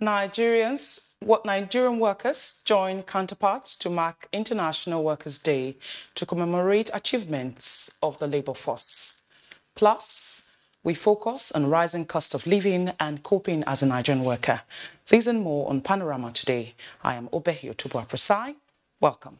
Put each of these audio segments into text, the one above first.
Nigerians, what Nigerian workers join counterparts to mark International Workers' Day to commemorate achievements of the labor force. Plus, we focus on rising cost of living and coping as a Nigerian worker. These and more on Panorama today. I am Obehi Otubwa Presai. Welcome.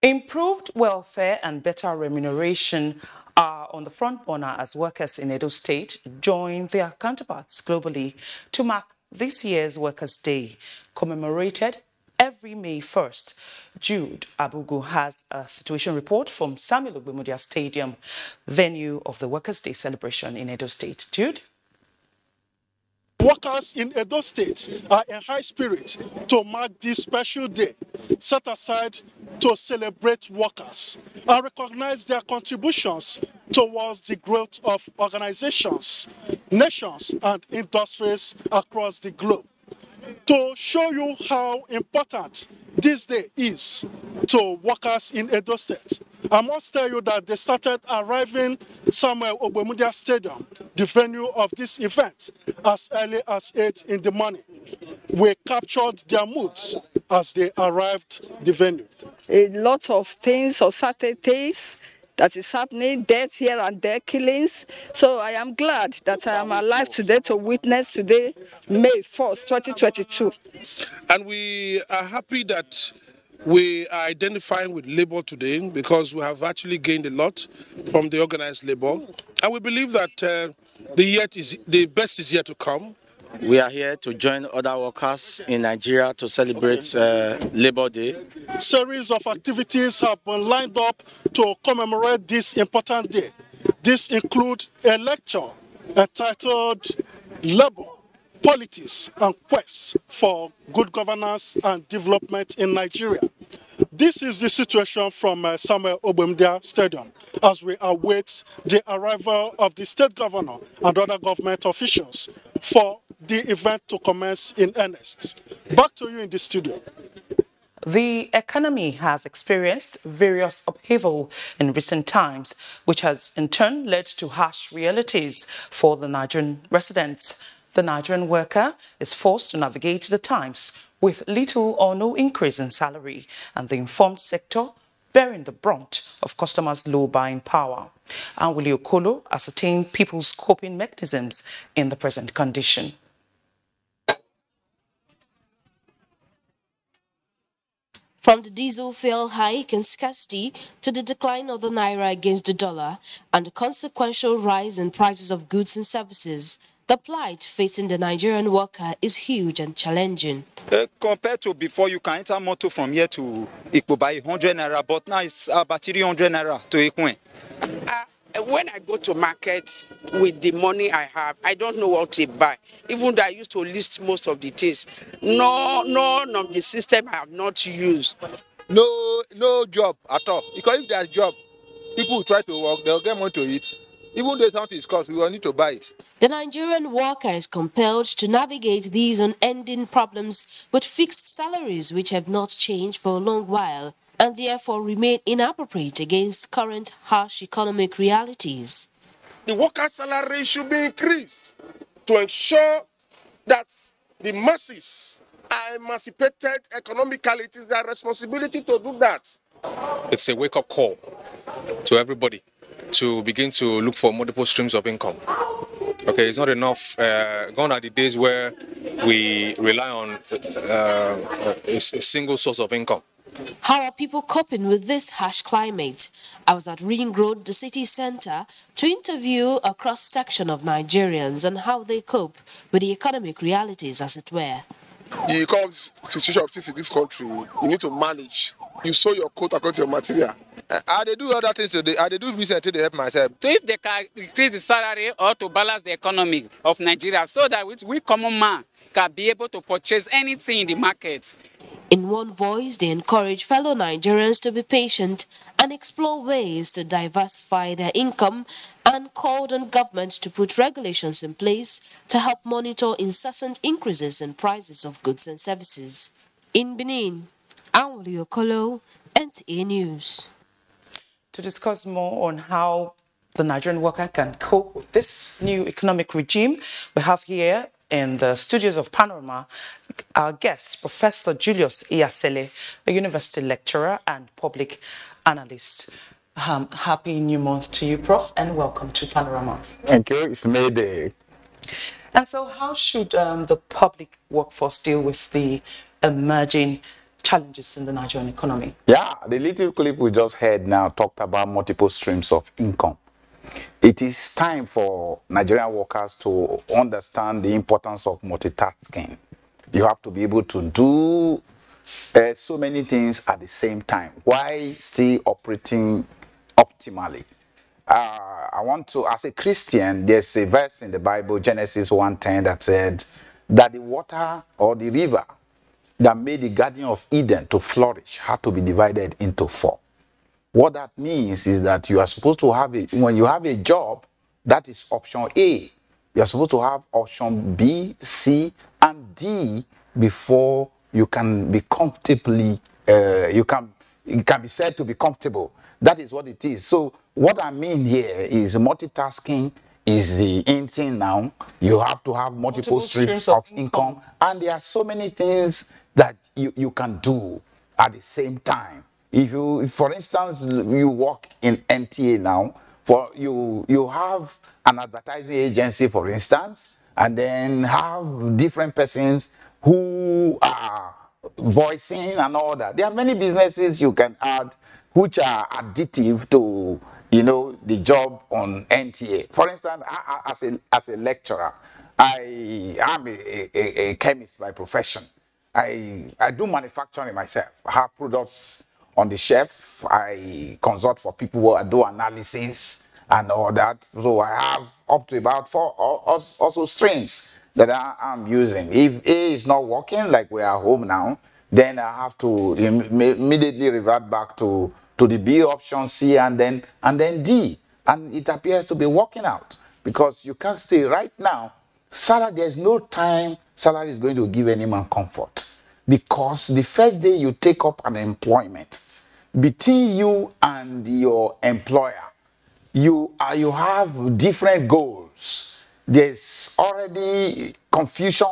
Improved welfare and better remuneration are on the front burner as workers in Edo State join their counterparts globally to mark this year's Workers' Day, commemorated every May 1st. Jude Abugu has a situation report from Samuel Ogbemudia Stadium, venue of the Workers' Day celebration in Edo State. Jude? Workers in Edo State are in high spirit to mark this special day set aside to celebrate workers and recognize their contributions towards the growth of organizations, nations, and industries across the globe. To show you how important this day is to workers in Edo State, I must tell you that they started arriving somewhere Ogbemudia Stadium, the venue of this event, as early as 8 in the morning. We captured their moods as they arrived the venue. A lot of things or certain things that is happening, death here and there, killings. So I am glad that I am alive today to witness today, May 1st, 2022. And we are happy that we are identifying with labor today because we have actually gained a lot from the organized labor. And we believe that uh, the, yet is, the best is yet to come. We are here to join other workers in Nigeria to celebrate uh, Labor Day. Series of activities have been lined up to commemorate this important day. This includes a lecture entitled Labor, Politics and Quest for Good Governance and Development in Nigeria. This is the situation from uh, Samuel Ogbemudia Stadium as we await the arrival of the state governor and other government officials for the event to commence in earnest. Back to you in the studio. The economy has experienced various upheaval in recent times, which has in turn led to harsh realities for the Nigerian residents. The Nigerian worker is forced to navigate the times with little or no increase in salary and the informed sector bearing the brunt of customers' low buying power. Anwuli Okolo ascertained people's coping mechanisms in the present condition. From the diesel fuel hike and scarcity to the decline of the naira against the dollar and the consequential rise in prices of goods and services, the plight facing the Nigerian worker is huge and challenging. Uh, compared to before, you can enter motor from here to Ikpo by 100 naira, but now it's about 300 naira to Ikwen. When I go to market with the money I have, I don't know what to buy. Even though I used to list most of the things, no, none of the system I have not used. No, no job at all. Because if there's job, people will try to work, they'll get money to eat. Even though something is cost, we will need to buy it. The Nigerian worker is compelled to navigate these unending problems with fixed salaries which have not changed for a long while and therefore remain inappropriate against current harsh economic realities. The workers' salary should be increased to ensure that the masses are emancipated economically. It is their responsibility to do that. It's a wake-up call to everybody to begin to look for multiple streams of income. Okay, it's not enough. Uh, gone are the days where we rely on uh, a, a single source of income. How are people coping with this harsh climate? I was at Ring Road, the city center, to interview a cross-section of Nigerians on how they cope with the economic realities, as it were. The economic situation of things in this country, you need to manage. You sow your coat according to your material. I they do other things today. I they do business to help myself. So if they can increase the salary or to balance the economy of Nigeria so that we, we common man can be able to purchase anything in the market. In one voice, they encourage fellow Nigerians to be patient and explore ways to diversify their income and called on government to put regulations in place to help monitor incessant increases in prices of goods and services. In Benin, Anwuli Okolo, NTA News. To discuss more on how the Nigerian worker can cope with this new economic regime, we have here in the studios of Panorama our guest, Professor Julius Iyasele, a university lecturer and public analyst. Um, happy new month to you, Prof, and welcome to Panorama. Thank you. It's May Day. And so, how should um, the public workforce deal with the emerging challenges in the Nigerian economy? Yeah, the little clip we just heard now talked about multiple streams of income. It is time for Nigerian workers to understand the importance of multitasking. You have to be able to do uh, so many things at the same time Why still operating optimally. Uh, I want to, as a Christian, there's a verse in the Bible, Genesis 1.10, that said that the water or the river that made the Garden of Eden to flourish had to be divided into four. What that means is that you are supposed to have a, when you have a job, that is option A. You are supposed to have option B, C, and D before you can be comfortably, uh, you can, it can be said to be comfortable. That is what it is. So what I mean here is multitasking is the in thing now. You have to have multiple, multiple streams, of income. income. And there are so many things that you, you can do at the same time. If you, for instance, you work in NTA now, for you, you have an advertising agency, for instance, and then have different persons who are voicing and all that. There are many businesses you can add which are additive to you know the job on NTA. For instance, I, I, as a as a lecturer, I am a, a, a chemist by profession. I, I do manufacturing myself. I have products on the shelf. I consult for people who do analysis and all that. So I have up to about four also streams that I am using. If A is not working, like we are home now, then I have to immediately revert back to, to the B option, C, and then and then D. And it appears to be working out because you can't say right now, salary, there's no time salary is going to give any man comfort. Because the first day you take up an employment, between you and your employer, you, are, you have different goals. There's already confusion.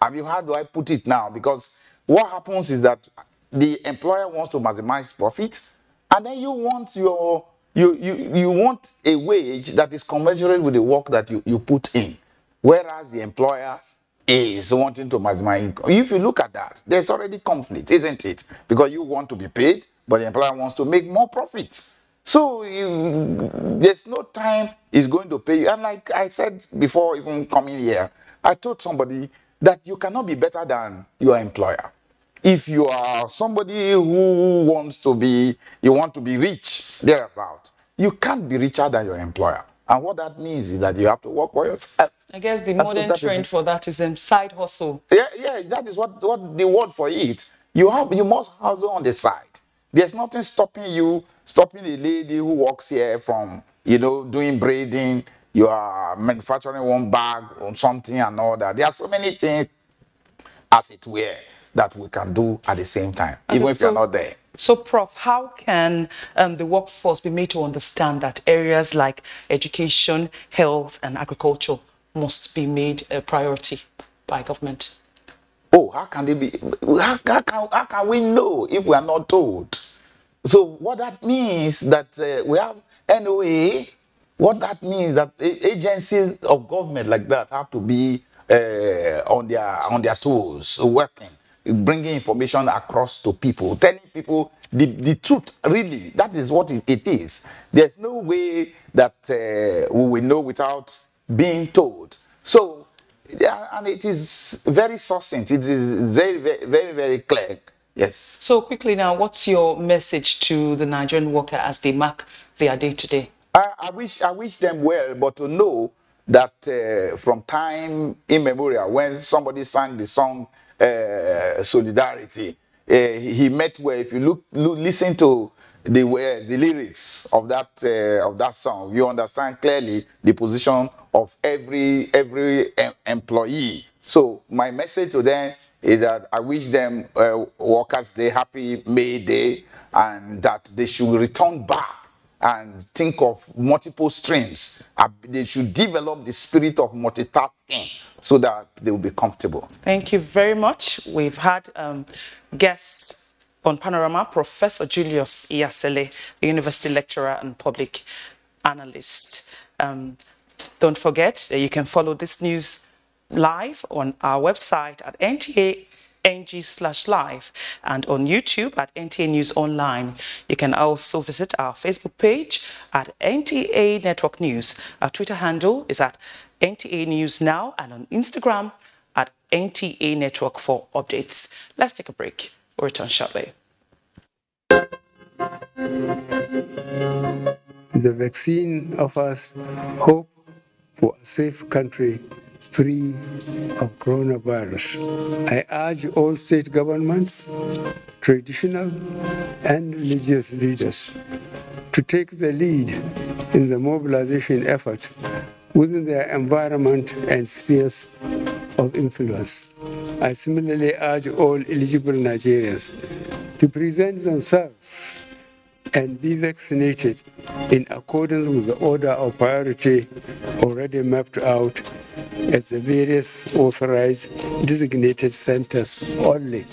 I mean, how do I put it now? Because what happens is that the employer wants to maximize profits, and then you want your you, you, you want a wage that is commensurate with the work that you, you put in. Whereas the employer is wanting to maximize income. If you look at that, there's already conflict, isn't it? Because you want to be paid, but the employer wants to make more profits. So you, there's no time is going to pay you. And like I said before even coming here, I told somebody that you cannot be better than your employer. If you are somebody who wants to be, you want to be rich, thereabout, you can't be richer than your employer. And what that means is that you have to work for yourself. I guess the modern trend for that is a side hustle. Yeah, yeah, that is what, what the word for it. You have you must hustle on the side. There's nothing stopping you, stopping a lady who works here from, you know, doing braiding, you are manufacturing one bag or something and all that. There are so many things, as it were, that we can do at the same time, and even so, if you're not there. So, Prof, how can um, the workforce be made to understand that areas like education, health, and agriculture must be made a priority by government? Oh, how can they be? How, how, can, how can we know if we are not told? So, what that means that uh, we have NOA, what that means that agencies of government like that have to be uh, on their on their toes, working bringing information across to people, telling people the, the truth, really. That is what it is. There's no way that uh, we will know without being told. So, yeah, and it is very succinct. It is very, very, very, very clear. Yes. So, quickly now, what's your message to the Nigerian worker as they mark their day today? I, I wish, I wish them well, but to know that uh, from time immemorial, when somebody sang the song uh, solidarity. uh, he met where if you look, look listen to the uh, the lyrics of that uh, of that song, you understand clearly the position of every every em employee. So my message to them is that I wish them uh, workers day happy May Day, and that they should return back and think of multiple streams. They should develop the spirit of multitasking so that they will be comfortable. Thank you very much. We've had um, guests on Panorama, Professor Julius Iyasele, the university lecturer and public analyst. Um, don't forget that you can follow this news live on our website at NTA ng slash live and on YouTube at NTA News Online. You can also visit our Facebook page at NTA Network News. Our Twitter handle is at NTA News Now and on Instagram at NTA Network for updates. Let's take a break. We'll return shortly. The vaccine offers hope for a safe country free of coronavirus. I urge all state governments, traditional and religious leaders to take the lead in the mobilization effort within their environment and spheres of influence. I similarly urge all eligible Nigerians to present themselves and be vaccinated in accordance with the order of priority already mapped out at the various authorized designated centers only.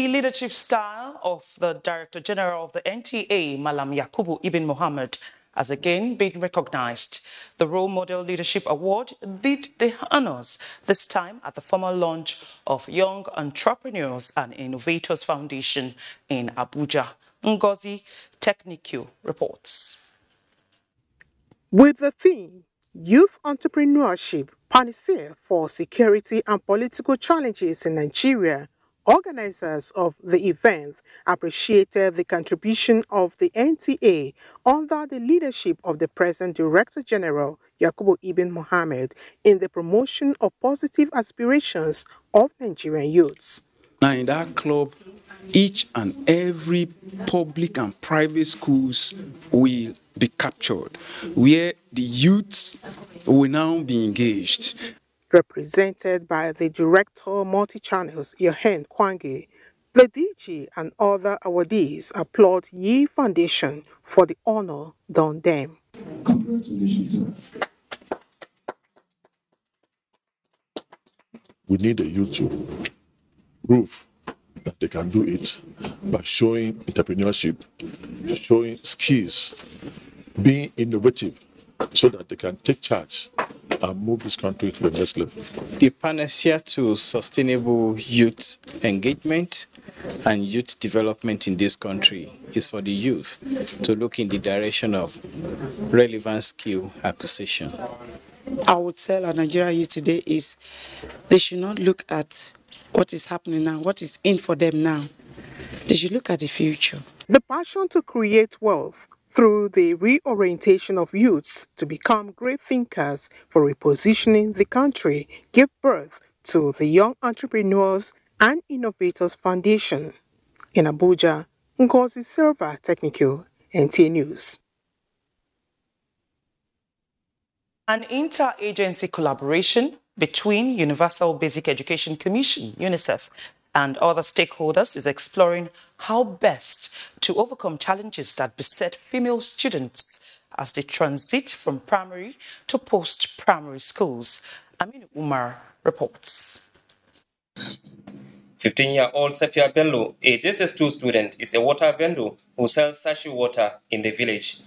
The leadership style of the Director General of the NTA, Malam Yakubu Ibn Mohammed, has again been recognized. The Role Model Leadership Award did the honors, this time at the formal launch of Young Entrepreneurs and Innovators Foundation in Abuja. Ngozi Technicu reports. With the theme, Youth Entrepreneurship, Panacea for Security and Political Challenges in Nigeria, Organizers of the event appreciated the contribution of the NTA under the leadership of the present Director General Yakubu Ibn Mohammed in the promotion of positive aspirations of Nigerian youths. Now in that club, each and every public and private schools will be captured, where the youths will now be engaged represented by the director multi-channels Yohen Kwange. The DG and other awardees applaud Yi Foundation for the honor done them. Congratulations, We need the youth to prove that they can do it by showing entrepreneurship, showing skills, being innovative so that they can take charge and move this country to the next level. The panacea to sustainable youth engagement and youth development in this country is for the youth to look in the direction of relevant skill acquisition. I would tell our Nigerian youth today is they should not look at what is happening now, what is in for them now. They should look at the future. The passion to create wealth through the reorientation of youths to become great thinkers for repositioning the country gave birth to the Young Entrepreneurs and Innovators Foundation. In Abuja, Ngozi Silva Technical, NTA News. An interagency collaboration between Universal Basic Education Commission, UNICEF, and other stakeholders is exploring how best to overcome challenges that beset female students as they transit from primary to post-primary schools. Amin Umar reports. 15-year-old Safia Bello, a JSS2 student, is a water vendor who sells sachet water in the village.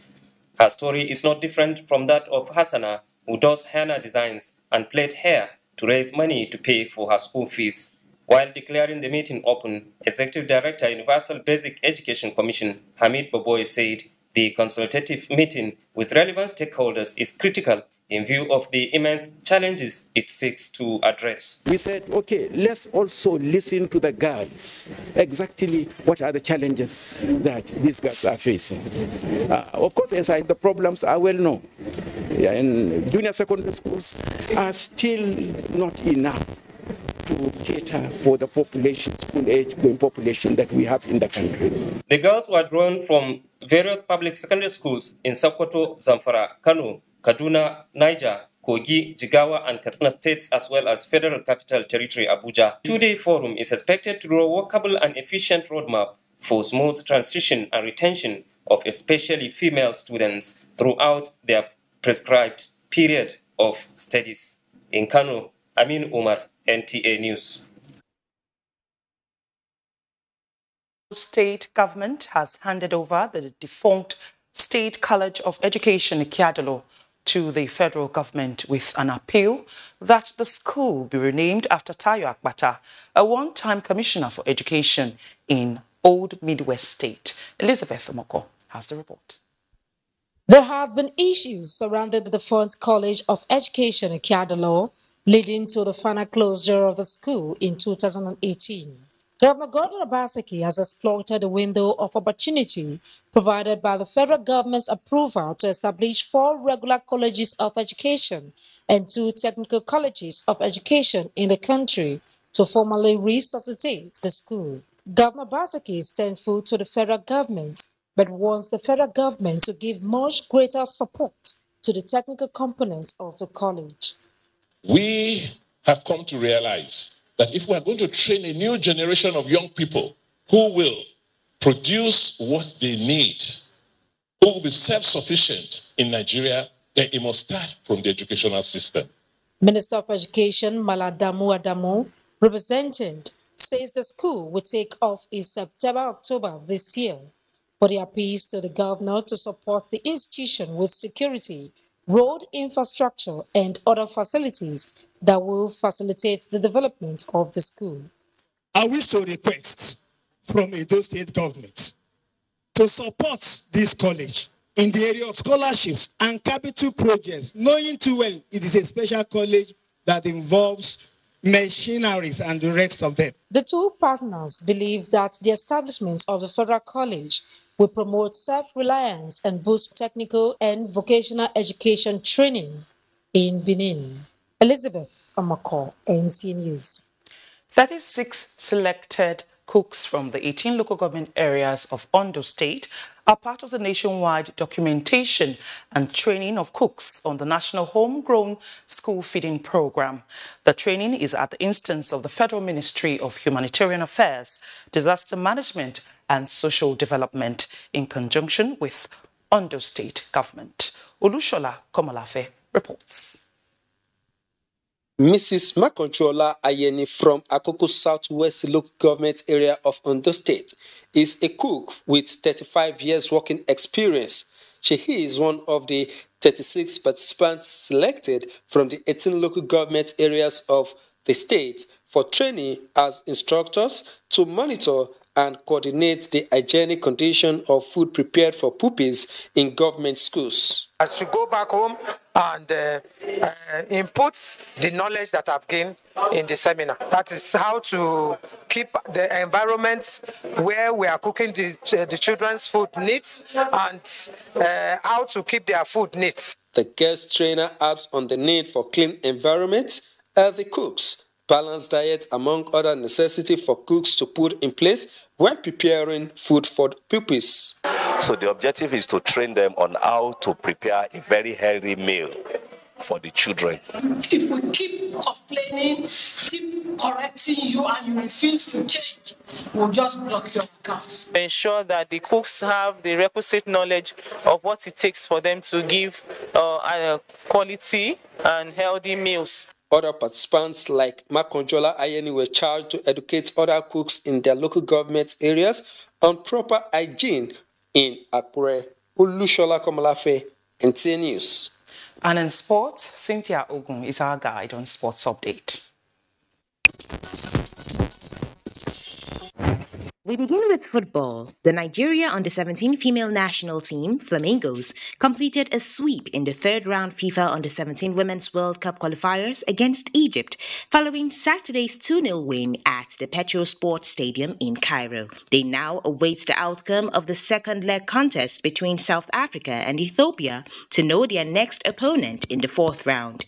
Her story is not different from that of Hassana, who does henna designs and plait hair to raise money to pay for her school fees. While declaring the meeting open, Executive Director, Universal Basic Education Commission, Hamid Bobboyi said the consultative meeting with relevant stakeholders is critical in view of the immense challenges it seeks to address. We said, okay, let's also listen to the girls. Exactly what are the challenges that these girls are facing? Uh, of course, inside the problems are well known. Yeah, and junior secondary schools are still not enough to cater for the population, school age population that we have in the country. The girls were drawn from various public secondary schools in Sokoto, Zamfara, Kano, Kaduna, Niger, Kogi, Jigawa, and Katsina states, as well as Federal Capital Territory Abuja. Two-day forum is expected to draw workable and efficient roadmap for smooth transition and retention of especially female students throughout their prescribed period of studies. In Kano, Amin Umar, NTA News. State government has handed over the defunct State College of Education Ekiadolor to the federal government with an appeal that the school be renamed after Tayo Akpata, a one-time commissioner for education in Old Midwest State. Elizabeth Omoko has the report. There have been issues surrounding the defunct College of Education Ekiadolor, leading to the final closure of the school in 2018. Governor Godwin Obaseki has exploited the window of opportunity provided by the federal government's approval to establish four regular colleges of education and two technical colleges of education in the country to formally resuscitate the school. Governor Obaseki is thankful to the federal government but wants the federal government to give much greater support to the technical components of the college. We have come to realize that if we are going to train a new generation of young people who will produce what they need, who will be self-sufficient in Nigeria, then it must start from the educational system. Minister of Education Maladamu Adamu, represented, says the school will take off in September-October this year, but he appeals to the governor to support the institution with security road infrastructure, and other facilities that will facilitate the development of the school. I wish to request from Edo State government to support this college in the area of scholarships and capital projects, knowing too well it is a special college that involves machineries and the rest of them. The two partners believe that the establishment of the federal college will promote self-reliance and boost technical and vocational education training in Benin. Elizabeth Amako, NTA News. 36 selected cooks from the 18 local government areas of Ondo State are part of the nationwide documentation and training of cooks on the National Homegrown School Feeding Program. The training is at the instance of the Federal Ministry of Humanitarian Affairs, Disaster Management and Social Development in conjunction with Ondo State Government. Olushola Komolafe reports. Mrs. Makonchola Ayeni from Akoko Southwest local government area of Ondo State is a cook with 35 years working experience. She is one of the 36 participants selected from the 18 local government areas of the state for training as instructors to monitor and coordinate the hygienic condition of food prepared for pupils in government schools. I should go back home and uh, uh, input the knowledge that I've gained in the seminar. That is how to keep the environment where we are cooking the, the children's food neat and uh, how to keep their food neat. The guest trainer adds on the need for clean environment, healthy cooks, balanced diet, among other necessities for cooks to put in place when preparing food for pupils. So the objective is to train them on how to prepare a very healthy meal for the children. If we keep complaining, keep correcting you, and you refuse to change, we'll just block your accounts. Ensure that the cooks have the requisite knowledge of what it takes for them to give uh, quality and healthy meals. Other participants like Makonjola Ayeni were charged to educate other cooks in their local government areas on proper hygiene in Akure. Ulushola Komalafe, NT News. And in sports, Cynthia Ogun is our guide on sports update. We begin with football. The Nigeria under 17 female national team, Flamingos, completed a sweep in the third round FIFA under 17 Women's World Cup qualifiers against Egypt following Saturday's 2 0 win at the Petro Sports Stadium in Cairo. They now await the outcome of the second leg contest between South Africa and Ethiopia to know their next opponent in the fourth round.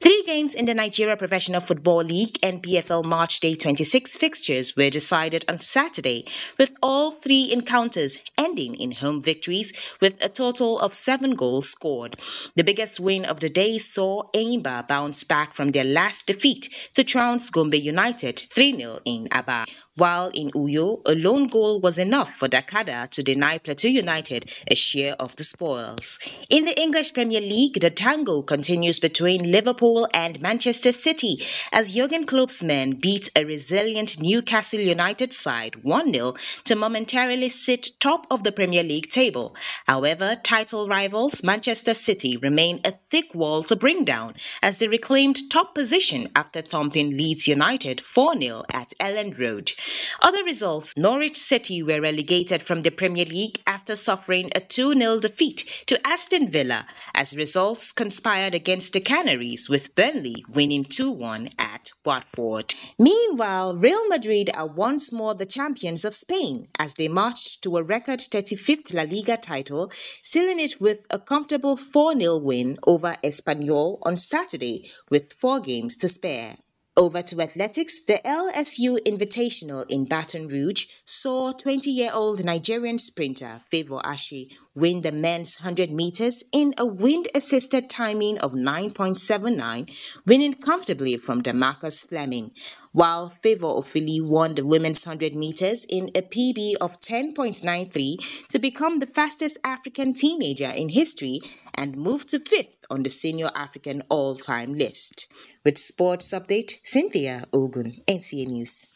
Three games in the Nigeria Professional Football League NPFL Matchday 26 fixtures were decided on Saturday with all three encounters ending in home victories with a total of seven goals scored. The biggest win of the day saw Enyimba bounce back from their last defeat to trounce Gombe United 3-0 in Aba while in Uyo, a lone goal was enough for Dakkada to deny Plateau United a share of the spoils. In the English Premier League, the tango continues between Liverpool and Manchester City as Jurgen Klopp's men beat a resilient Newcastle United side 1-0 to momentarily sit top of the Premier League table. However, title rivals Manchester City remain a thick wall to bring down as they reclaimed top position after thumping Leeds United 4-0 at Elland Road. Other results Norwich City were relegated from the Premier League after suffering a 2 0 defeat to Aston Villa, as results conspired against the Canaries, with Burnley winning 2 1 at Watford. Meanwhile, Real Madrid are once more the champions of Spain as they marched to a record 35th La Liga title, sealing it with a comfortable 4 0 win over Espanyol on Saturday, with four games to spare. Over to athletics, the LSU Invitational in Baton Rouge saw 20-year-old Nigerian sprinter Favour Ashe win the men's 100 meters in a wind-assisted timing of 9.79, winning comfortably from Demarcus Fleming, while Favour Ofili won the women's 100 meters in a PB of 10.93 to become the fastest African teenager in history and move to fifth on the senior African all-time list. With sports update, Cynthia Ogun, NTA News.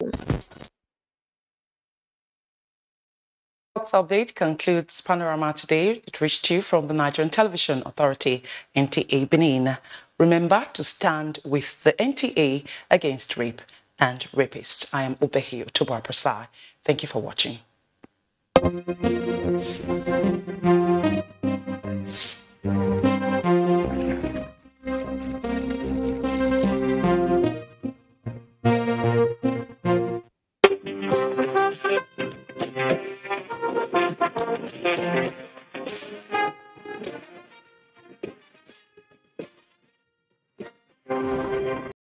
Sports update concludes Panorama today. It reached you from the Nigerian Television Authority, NTA Benin. Remember to stand with the NTA against rape and rapists. I am Ubehio Tubar Prasad. Thank you for watching.